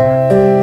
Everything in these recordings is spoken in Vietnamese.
啊。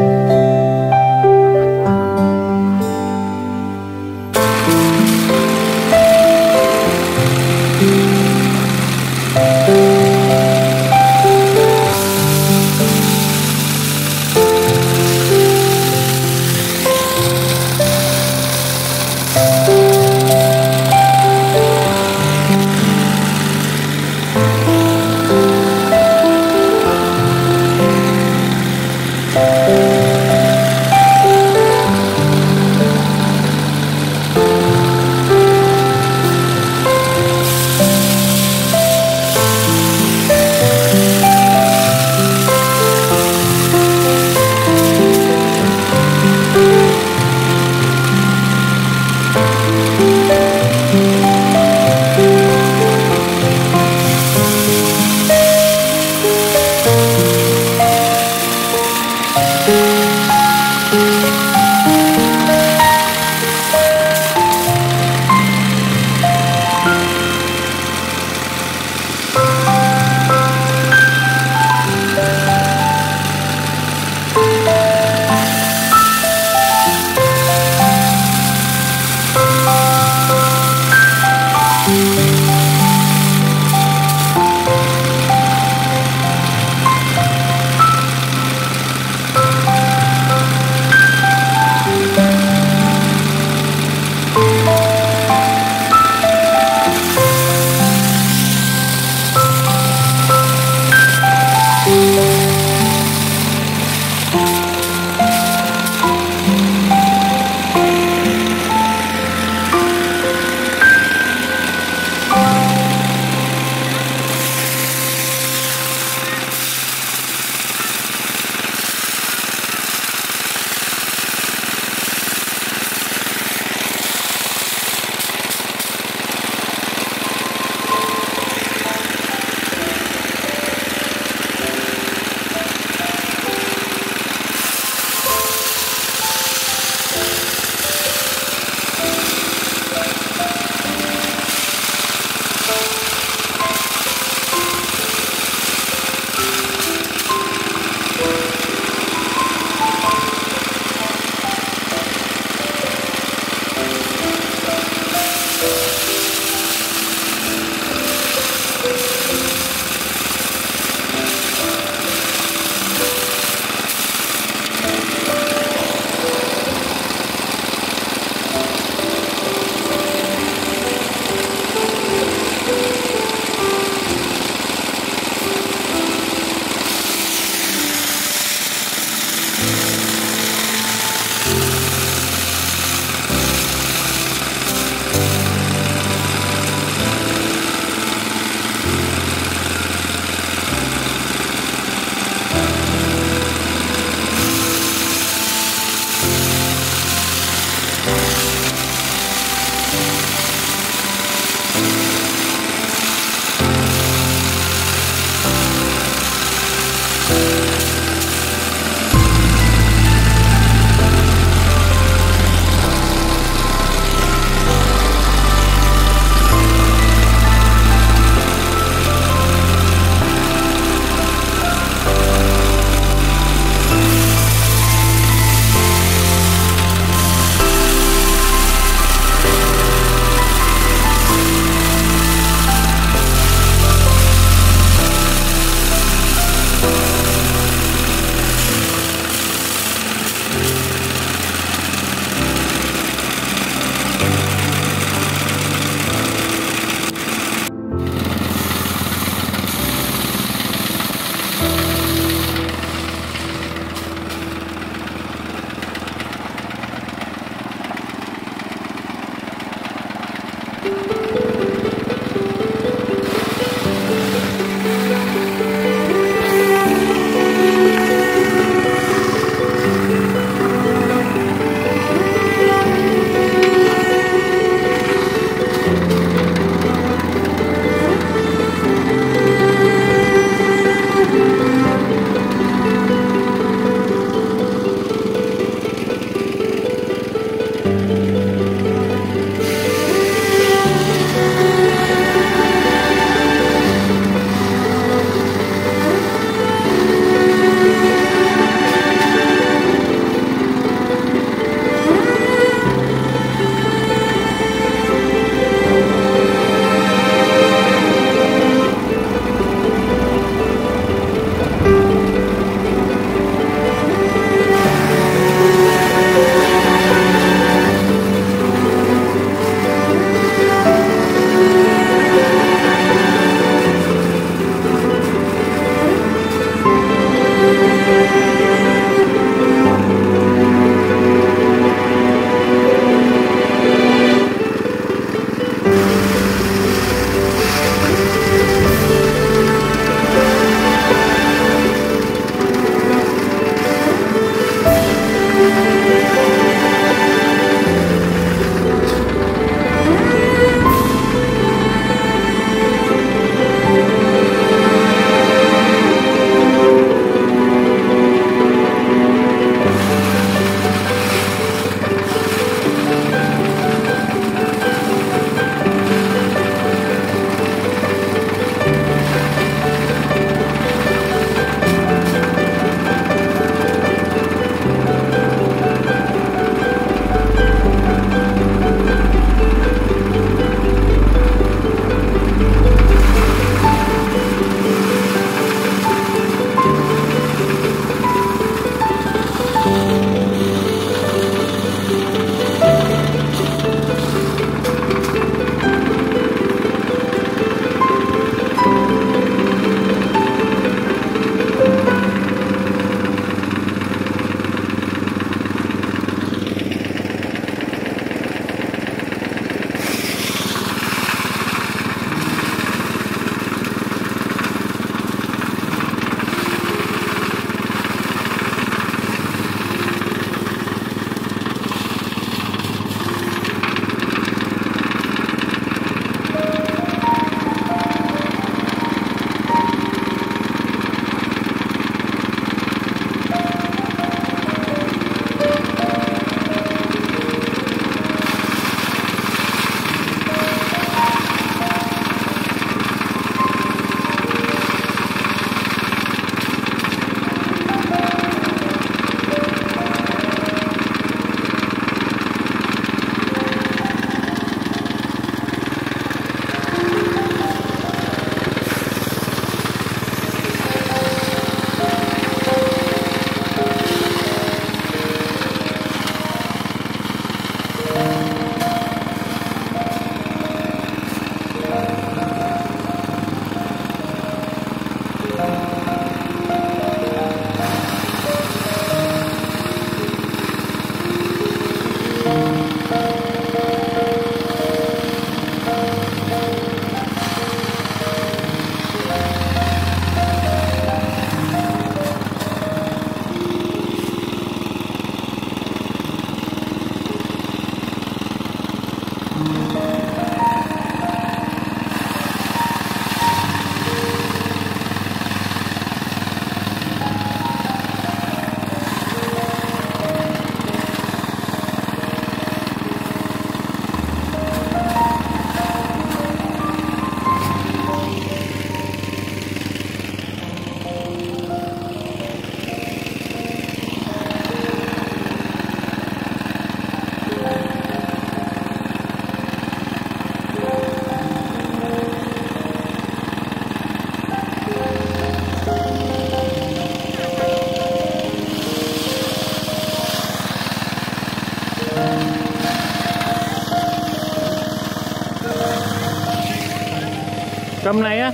Cầm này á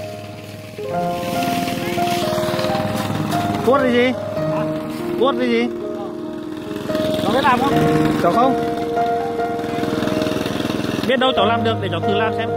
Cuốt cái gì? Cuốt cái gì? Cháu biết làm không? Cháu không? Biết đâu cháu làm được để cháu thử làm xem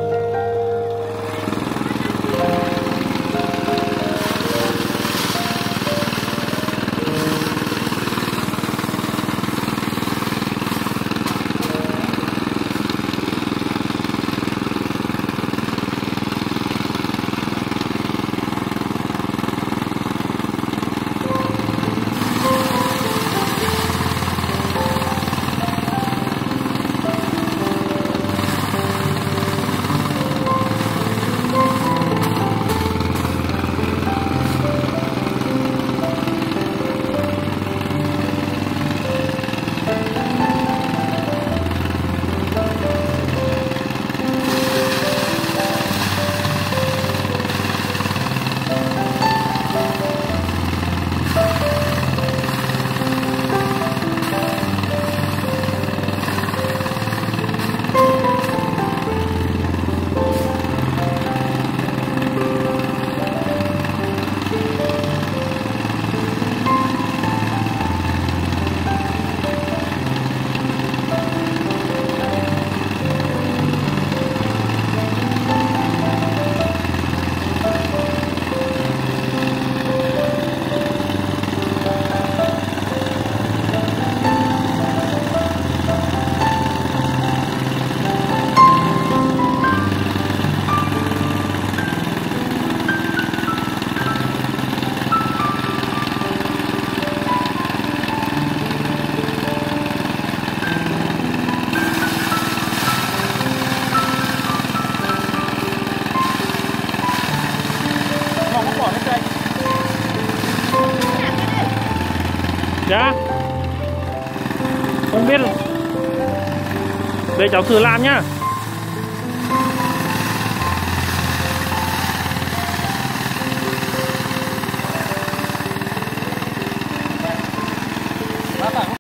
Dạ. Không biết. Để cháu thử làm nhá.